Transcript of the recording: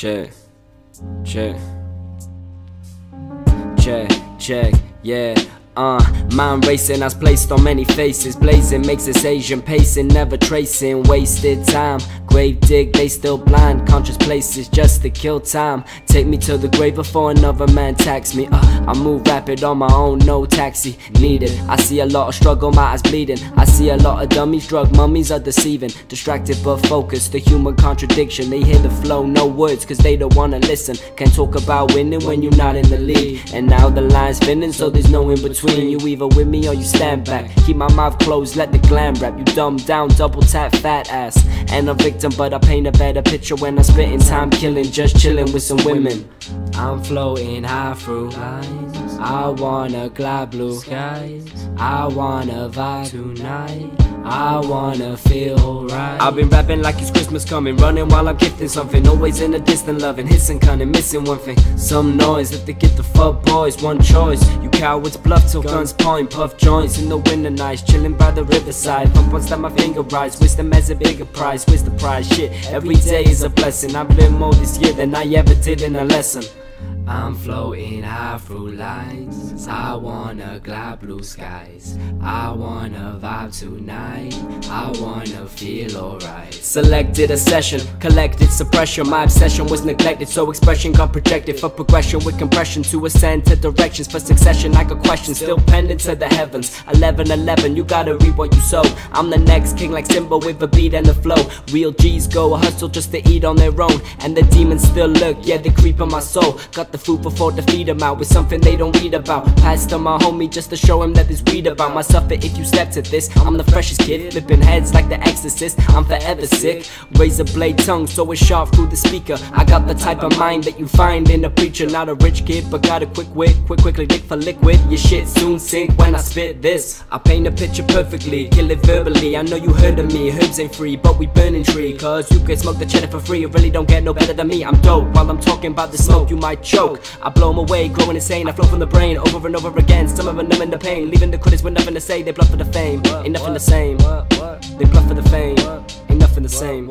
Check, check, check, check, yeah. Uh, mind racing, I was placed on many faces. Blazing makes us Asian, pacing, never tracing. Wasted time, grave dig, they still blind. Conscious places just to kill time. Take me to the grave before another man tax me. Uh, I move rapid on my own, no taxi needed. I see a lot of struggle, my eyes bleeding. I see a lot of dummies, drug mummies are deceiving. Distracted but focused, the human contradiction. They hear the flow, no words, cause they don't wanna listen. Can't talk about winning when you're not in the lead. And now the line's spinning, so there's no in between. You either with me or you stand back. Keep my mouth closed, let the glam rap. You dumb down, double tap, fat ass. And a victim, but I paint a better picture when I spit in Time killing, just chilling with some women. I'm floating high through I wanna glide blue skies. I wanna vibe tonight. I wanna feel right. I've been rapping like it's Christmas coming, running while I'm gifting something. Always in the distant loving, hissing, cunning, missing one thing. Some noise, let the get the fuck boys, one choice. You cowards bluff till guns point, puff joints in the winter nights, chilling by the riverside. Pump once that my finger rise, wisdom as a bigger prize, where's the prize? Shit, every day is a blessing. I've been more this year than I ever did in a lesson. I'm floating high through lines. I wanna glide blue skies. I wanna vibe tonight. I wanna feel alright. Selected a session, collected suppression. My obsession was neglected, so expression got projected for progression with compression to ascend to directions for succession. I got questions still pending to the heavens. 11 11, you gotta reap what you sow. I'm the next king like Simba with a beat and a flow. Real G's go a hustle just to eat on their own. And the demons still lurk, yeah, they creep on my soul. Got the food before to feed them out with something they don't read about. Pass to my homie just to show him that there's weed about myself. But if you step to this, I'm the freshest kid, flipping heads like the exorcist. I'm forever sick. Razor blade tongue, so it's sharp through the speaker. I got the type of mind that you find in a preacher. Not a rich kid, but got a quick wit. Quick, quickly dick for liquid. Your shit soon sink when I spit this. I paint a picture perfectly, kill it verbally. I know you heard of me, herbs ain't free, but we burning tree. Cause you can smoke the cheddar for free. You really don't get no better than me. I'm dope. While I'm talking about the smoke, you might choke. I blow 'em away, growing insane. I flow from the brain over and over again. Some of them numbing the pain, leaving the critics with nothing to say. They bluff for the fame, ain't nothing the same. They bluff for the fame, ain't nothing the same.